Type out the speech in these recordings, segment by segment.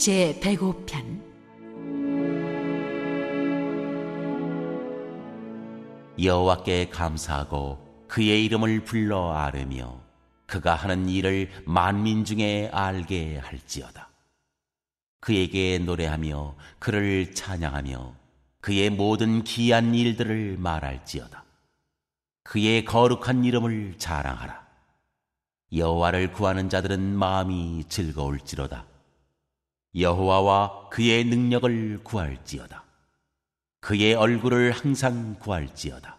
제 105편 여호와께 감사하고 그의 이름을 불러 아뢰며 그가 하는 일을 만민 중에 알게 할지어다. 그에게 노래하며 그를 찬양하며 그의 모든 기한 일들을 말할지어다. 그의 거룩한 이름을 자랑하라. 여호와를 구하는 자들은 마음이 즐거울지로다. 여호와와 그의 능력을 구할지어다. 그의 얼굴을 항상 구할지어다.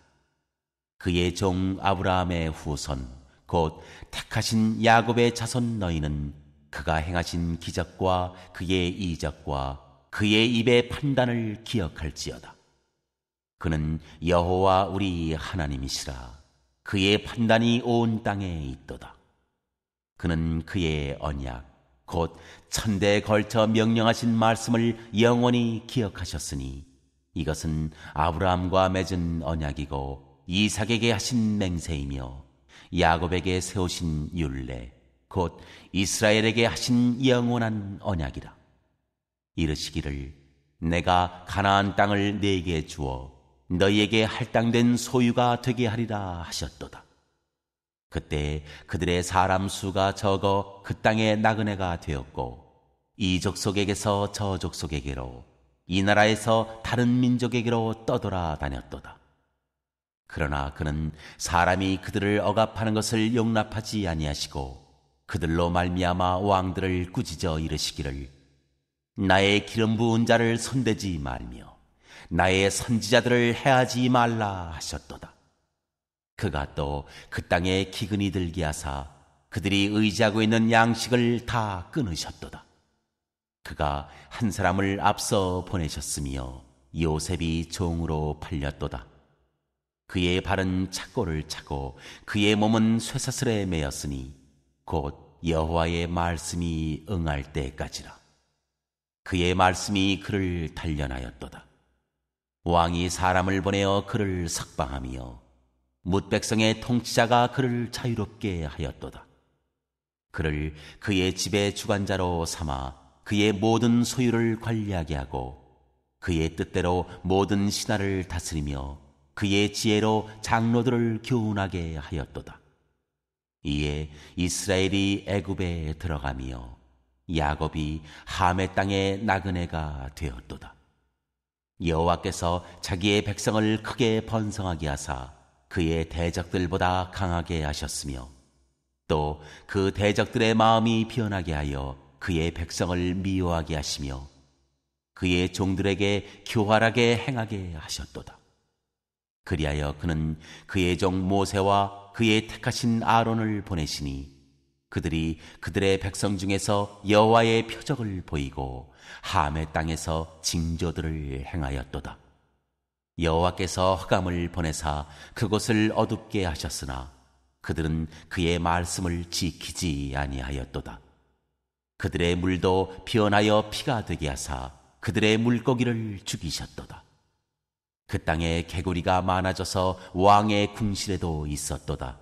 그의 종 아브라함의 후손 곧 택하신 야곱의 자손 너희는 그가 행하신 기적과 그의 이적과 그의 입의 판단을 기억할지어다. 그는 여호와 우리 하나님이시라. 그의 판단이 온 땅에 있도다. 그는 그의 언약 곧 천대에 걸쳐 명령하신 말씀을 영원히 기억하셨으니 이것은 아브라함과 맺은 언약이고 이삭에게 하신 맹세이며 야곱에게 세우신 율례 곧 이스라엘에게 하신 영원한 언약이라 이르시기를 내가 가나안 땅을 네게 주어 너희에게 할당된 소유가 되게 하리라 하셨도다. 그때 그들의 사람 수가 적어 그 땅의 나그네가 되었고 이 족속에게서 저 족속에게로 이 나라에서 다른 민족에게로 떠돌아 다녔도다. 그러나 그는 사람이 그들을 억압하는 것을 용납하지 아니하시고 그들로 말미암아 왕들을 꾸짖어 이르시기를 나의 기름 부은 자를 손대지 말며 나의 선지자들을 해하지 말라 하셨도다. 그가 또 그 땅에 기근이 들게 하사 그들이 의지하고 있는 양식을 다 끊으셨도다. 그가 한 사람을 앞서 보내셨으며 요셉이 종으로 팔렸도다. 그의 발은 착고를 차고 그의 몸은 쇠사슬에 매였으니 곧 여호와의 말씀이 응할 때까지라. 그의 말씀이 그를 단련하였도다. 왕이 사람을 보내어 그를 석방하며 뭇 백성의 통치자가 그를 자유롭게 하였도다. 그를 그의 집의 주관자로 삼아 그의 모든 소유를 관리하게 하고 그의 뜻대로 모든 신하를 다스리며 그의 지혜로 장로들을 교훈하게 하였도다. 이에 이스라엘이 애굽에 들어가며 야곱이 함의 땅의 나그네가 되었도다. 여호와께서 자기의 백성을 크게 번성하게 하사 그의 대적들보다 강하게 하셨으며 또 그 대적들의 마음이 변하게 하여 그의 백성을 미워하게 하시며 그의 종들에게 교활하게 행하게 하셨도다. 그리하여 그는 그의 종 모세와 그의 택하신 아론을 보내시니 그들이 그들의 백성 중에서 여호와의 표적을 보이고 함의 땅에서 징조들을 행하였도다. 여호와께서 흑암을 보내사 그곳을 어둡게 하셨으나 그들은 그의 말씀을 지키지 아니하였도다. 그들의 물도 변하여 피가 되게 하사 그들의 물고기를 죽이셨도다. 그 땅에 개구리가 많아져서 왕의 궁실에도 있었도다.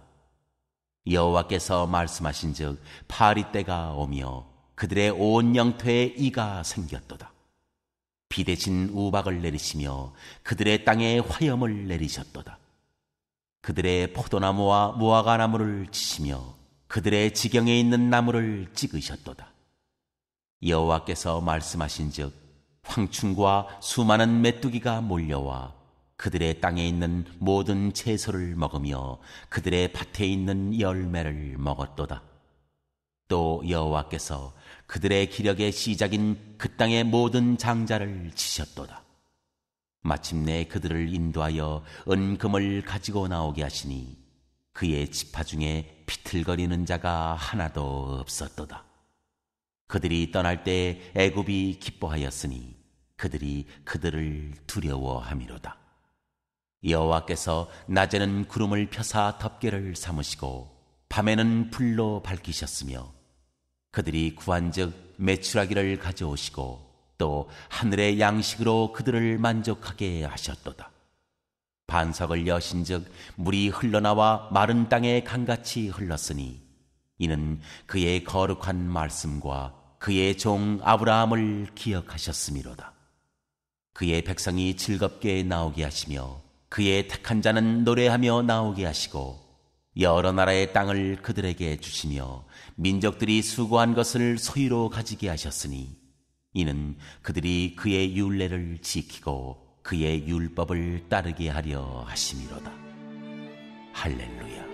여호와께서 말씀하신즉 파리 때가 오며 그들의 온 영토에 이가 생겼도다. 비대진 우박을 내리시며 그들의 땅에 화염을 내리셨도다. 그들의 포도나무와 무화과 나무를 치시며 그들의 지경에 있는 나무를 찍으셨도다. 여호와께서 말씀하신즉 황충과 수많은 메뚜기가 몰려와 그들의 땅에 있는 모든 채소를 먹으며 그들의 밭에 있는 열매를 먹었도다. 또 여호와께서 그들의 기력의 시작인 그 땅의 모든 장자를 치셨도다. 마침내 그들을 인도하여 은금을 가지고 나오게 하시니 그의 지파 중에 비틀거리는 자가 하나도 없었도다. 그들이 떠날 때 애굽이 기뻐하였으니 그들이 그들을 두려워함이로다. 여호와께서 낮에는 구름을 펴사 덮개를 삼으시고 밤에는 불로 밝히셨으며 그들이 구한즉 매출하기를 가져오시고 또 하늘의 양식으로 그들을 만족하게 하셨도다. 반석을 여신즉 물이 흘러나와 마른 땅에 강같이 흘렀으니 이는 그의 거룩한 말씀과 그의 종 아브라함을 기억하셨음이로다. 그의 백성이 즐겁게 나오게 하시며 그의 택한 자는 노래하며 나오게 하시고 여러 나라의 땅을 그들에게 주시며 민족들이 수고한 것을 소유로 가지게 하셨으니 이는 그들이 그의 율례를 지키고 그의 율법을 따르게 하려 하심이로다. 할렐루야.